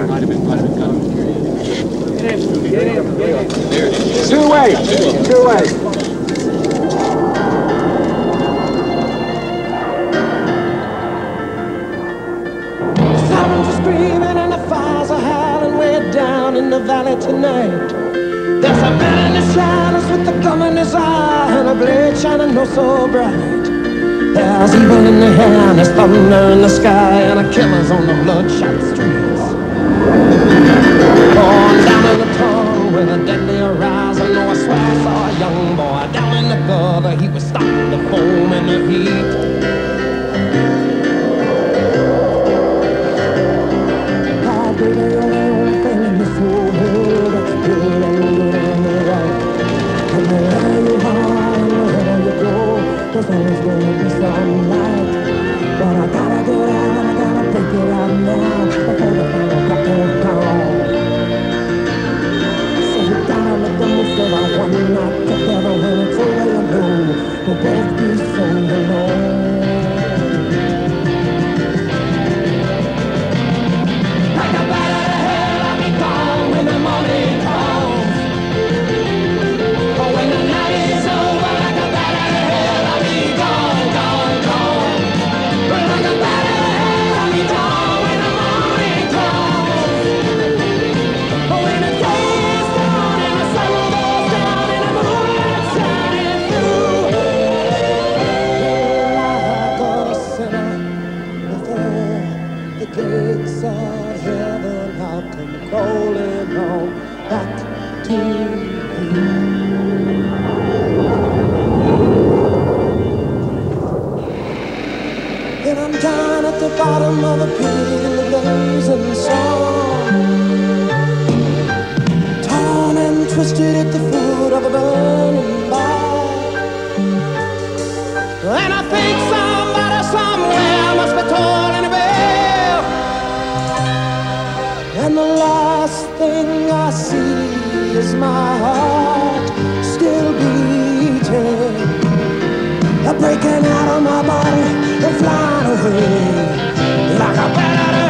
Two way. Two way. Sirens are screaming and the fires are howling way down in the valley tonight. There's a man in the shadows with a gum in his eye and a blade shining no so bright. There's evil in the air and there's thunder in the sky and a killer's on the bloodshot streets. A deadly horizon. Oh, I swear I saw a young boy down in the gutter. He was starting to foam in the heat. The only thing and you are you there's gonna be some light. But I gotta get out, I gotta break it out now night together when it's know we'll both the of heaven, I'll come crawling on back to you. And I'm down at the bottom of a pit in the blazing sun, torn and twisted at the foot of a burning bar. And I last thing I see is my heart still beating. Breaking out of my body and flying away like a of